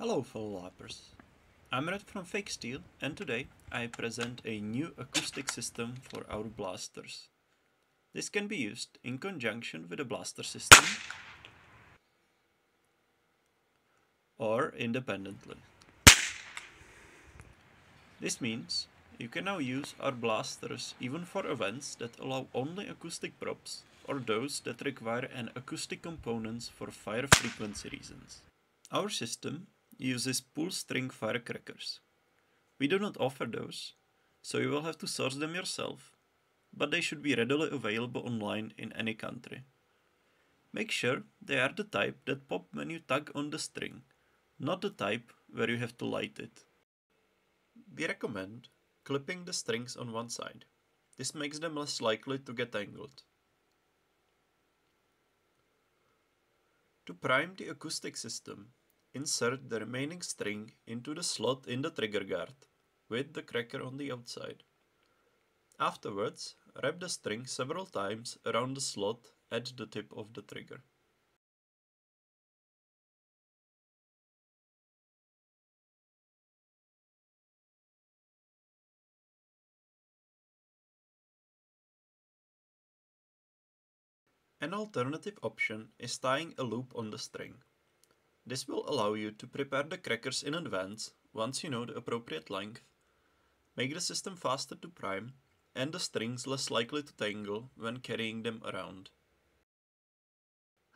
Hello fellow larpers. I'm Red from FakeSteel and today I present a new acoustic system for our blasters. This can be used in conjunction with a blaster system or independently. This means you can now use our blasters even for events that allow only acoustic props or those that require an acoustic components for fire frequency reasons. Our system uses pull string firecrackers. We do not offer those, so you will have to source them yourself, but they should be readily available online in any country. Make sure they are the type that pop when you tug on the string, not the type where you have to light it. We recommend clipping the strings on one side. This makes them less likely to get tangled. To prime the acoustic system, insert the remaining string into the slot in the trigger guard, with the cracker on the outside. Afterwards, wrap the string several times around the slot at the tip of the trigger. An alternative option is tying a loop on the string. This will allow you to prepare the crackers in advance once you know the appropriate length, make the system faster to prime, and the strings less likely to tangle when carrying them around.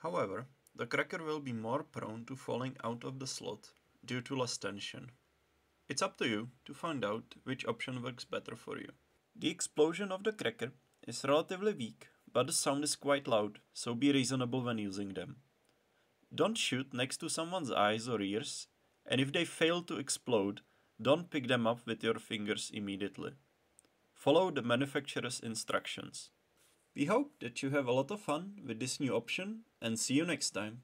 However, the cracker will be more prone to falling out of the slot due to less tension. It's up to you to find out which option works better for you. The explosion of the cracker is relatively weak but the sound is quite loud, so be reasonable when using them. Don't shoot next to someone's eyes or ears, and if they fail to explode, don't pick them up with your fingers immediately. Follow the manufacturer's instructions. We hope that you have a lot of fun with this new option and see you next time.